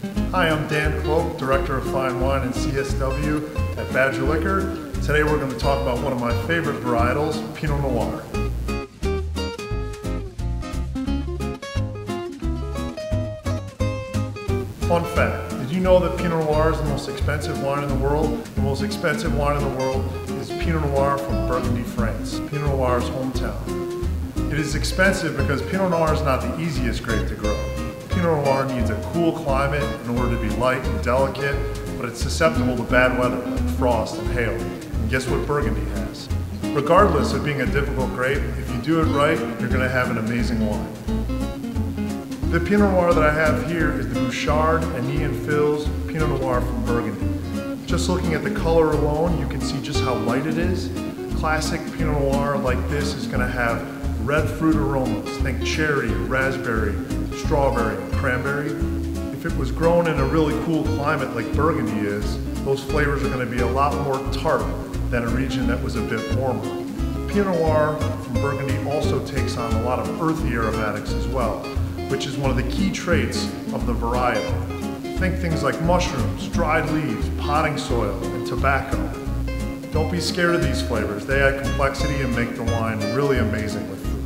Hi, I'm Dan Kloak, Director of Fine Wine and CSW at Badger Liquor. Today we're going to talk about one of my favorite varietals, Pinot Noir. Fun fact, did you know that Pinot Noir is the most expensive wine in the world? The most expensive wine in the world is Pinot Noir from Burgundy, France, Pinot Noir's hometown. It is expensive because Pinot Noir is not the easiest grape to grow. Pinot Noir needs cool climate in order to be light and delicate, but it's susceptible to bad weather like frost and hail. And guess what Burgundy has? Regardless of being a difficult grape, if you do it right, you're going to have an amazing wine. The Pinot Noir that I have here is the Bouchard and Ian Fils Pinot Noir from Burgundy. Just looking at the color alone, you can see just how light it is. Classic Pinot Noir like this is going to have red fruit aromas. Think cherry, raspberry, strawberry, cranberry. If it was grown in a really cool climate like Burgundy is, those flavors are going to be a lot more tart than a region that was a bit warmer. Pinot Noir from Burgundy also takes on a lot of earthy aromatics as well which is one of the key traits of the varietal. Think things like mushrooms, dried leaves, potting soil, and tobacco. Don't be scared of these flavors. They add complexity and make the wine really amazing with